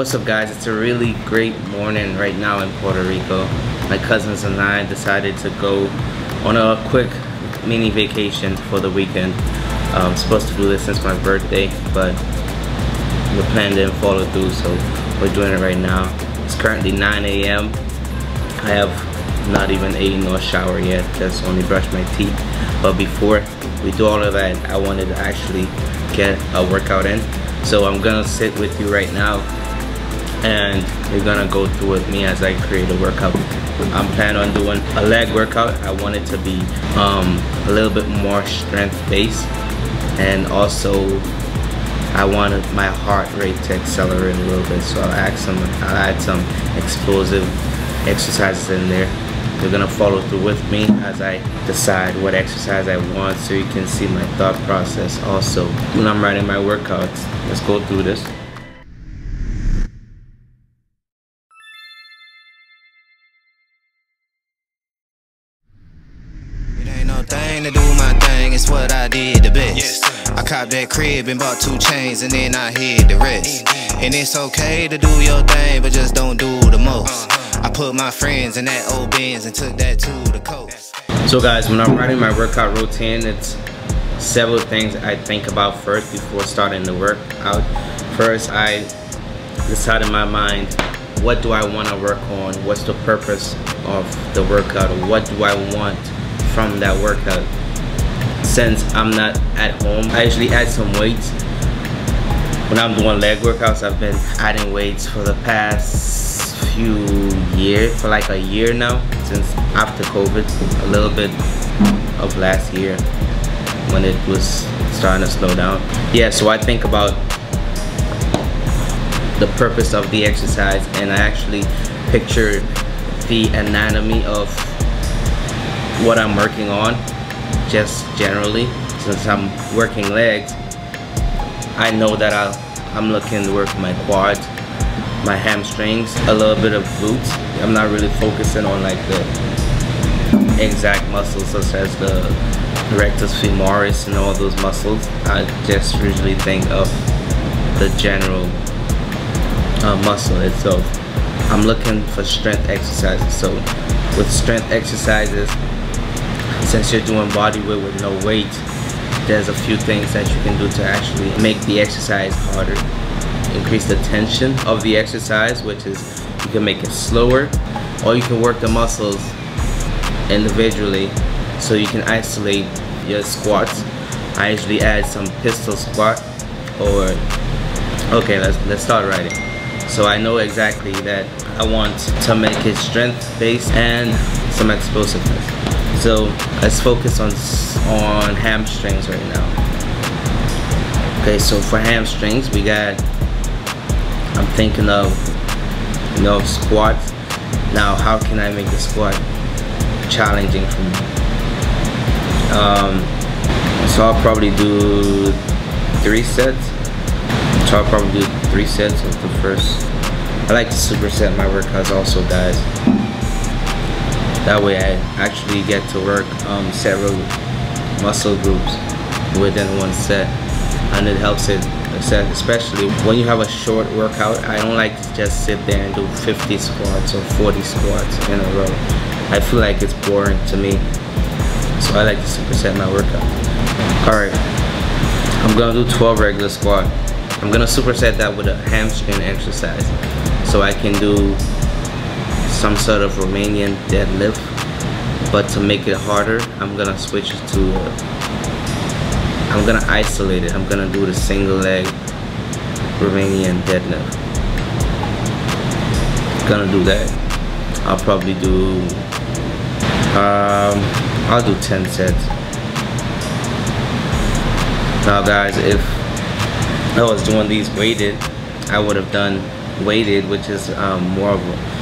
What's up guys? It's a really great morning right now in Puerto Rico. My cousins and I decided to go on a quick mini vacation for the weekend. I'm supposed to do this since my birthday, but the plan didn't follow through, so we're doing it right now. It's currently 9 a.m. I have not even eaten or showered yet, just only brushed my teeth. But before we do all of that, I wanted to actually get a workout in. So I'm gonna sit with you right now and you're gonna go through with me as I create a workout. I'm planning on doing a leg workout. I want it to be um, a little bit more strength based and also I wanted my heart rate to accelerate a little bit so I'll add some, I'll add some explosive exercises in there. You're gonna follow through with me as I decide what exercise I want so you can see my thought process also when I'm writing my workouts. Let's go through this. Thing to do my thing, it's what I did the best. Yes, I copped that crib and bought two chains and then I hid the rest. And it's okay to do your thing, but just don't do the most. Uh-huh. I put my friends in that old Benz and took that to the coast. So guys, when I'm writing my workout routine, it's several things I think about first before starting the workout. First, I decide in my mind, what do I want to work on? What's the purpose of the workout? What do I want from that workout. Since I'm not at home, I usually add some weights. When I'm doing leg workouts, I've been adding weights for the past few years, for like a year now, since after COVID, a little bit of last year when it was starting to slow down. Yeah, so I think about the purpose of the exercise and I actually picture the anatomy of what I'm working on just generally since I'm working legs I know that i am looking to work my quads my hamstrings a little bit of glutes. I'm not really focusing on like the exact muscles such as the rectus femoris and all those muscles. I just usually think of the general uh, muscle itself. I'm looking for strength exercises. So with strength exercises since you're doing body weight with no weight, there's a few things that you can do to actually make the exercise harder. Increase the tension of the exercise, which is you can make it slower, or you can work the muscles individually so you can isolate your squats. I usually add some pistol squat or okay let's let's start writing so I know exactly that I want to make it strength based and some explosiveness so let's focus on on hamstrings right now. Okay, so for hamstrings, we got. I'm thinking of you know squats. Now, how can I make the squat challenging for me? Um, so I'll probably do three sets. So I'll probably do three sets of the first. I like to superset my workouts also, guys. That way I actually get to work um, several muscle groups within one set. And it helps it especially when you have a short workout I don't like to just sit there and do 50 squats or 40 squats in a row. I feel like it's boring to me. So I like to superset my workout. Alright I'm gonna do 12 regular squat. I'm gonna superset that with a hamstring exercise so I can do some sort of Romanian deadlift but to make it harder I'm gonna switch it to uh, I'm gonna isolate it. I'm gonna do the single leg Romanian deadlift gonna do that. I'll probably do um, I'll do 10 sets. Now guys if I was doing these weighted I would have done weighted which is um, more of a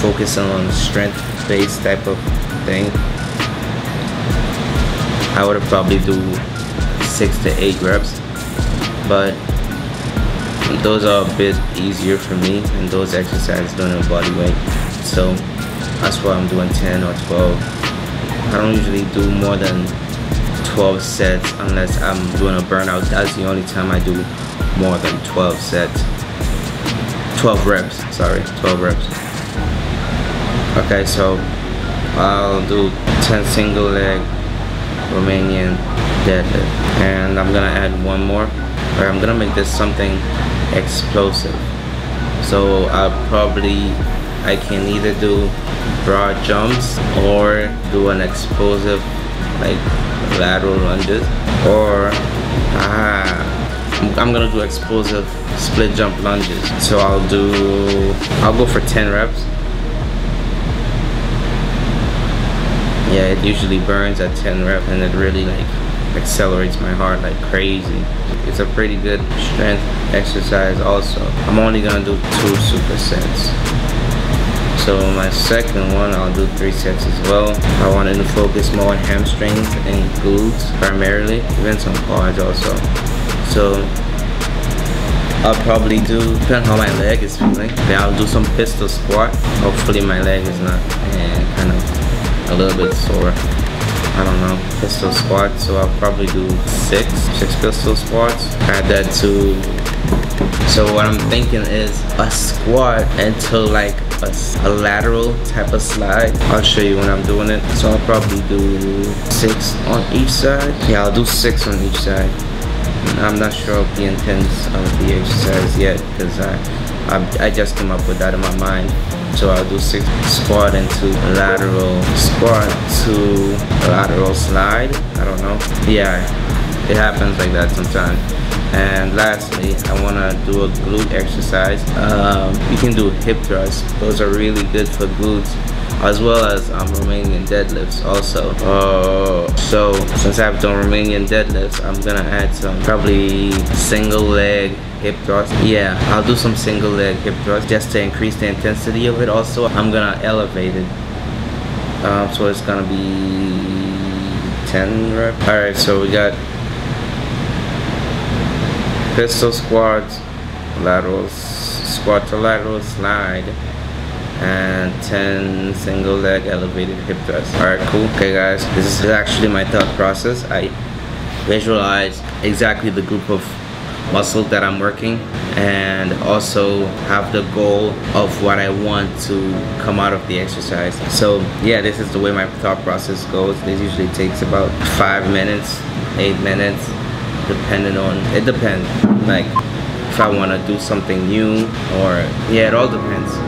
focusing on strength-based type of thing, I would probably do six to eight reps, but those are a bit easier for me and those exercises doing a body weight. So that's why I'm doing 10 or 12. I don't usually do more than 12 sets unless I'm doing a burnout. That's the only time I do more than 12 sets. 12 reps, sorry, 12 reps. Okay, so I'll do 10 single leg Romanian deadlift. And I'm gonna add one more, or I'm gonna make this something explosive. So I'll probably, I can either do broad jumps or do an explosive like lateral lunges or ah, I'm gonna do explosive split jump lunges. So I'll do, I'll go for 10 reps. Yeah, it usually burns at 10 reps and it really like accelerates my heart like crazy. It's a pretty good strength exercise also. I'm only gonna do two supersets. So my second one, I'll do three sets as well. I wanted to focus more on hamstrings and glutes primarily, even some quads also. So I'll probably do, depending how my leg is feeling. Then I'll do some pistol squat. Hopefully my leg is not eh, kind of a little bit sore. I don't know, pistol squat. So I'll probably do six, six pistol squats. Add that to, so what I'm thinking is a squat until like a, a, lateral type of slide. I'll show you when I'm doing it. So I'll probably do six on each side. Yeah, I'll do six on each side. I'm not sure of the intents of the exercise yet because I, I, I just came up with that in my mind. So I'll do six squat into lateral squat to lateral slide. I don't know. Yeah, it happens like that sometimes. And lastly, I want to do a glute exercise. Um, you can do hip thrusts. Those are really good for glutes as well as um, Romanian deadlifts also. Uh, so since I've done Romanian deadlifts, I'm gonna add some probably single leg hip thrust. Yeah, I'll do some single leg hip thrust just to increase the intensity of it. Also, I'm gonna elevate it. Um, so it's gonna be 10 reps. All right, so we got pistol squats, lateral squat to lateral slide, and 10 single leg elevated hip thrusts. All right, cool. Okay guys, this is actually my thought process. I visualize exactly the group of muscle that I'm working and also have the goal of what I want to come out of the exercise. So yeah, this is the way my thought process goes. This usually takes about five minutes, eight minutes, depending on, it depends. Like if I want to do something new or yeah, it all depends.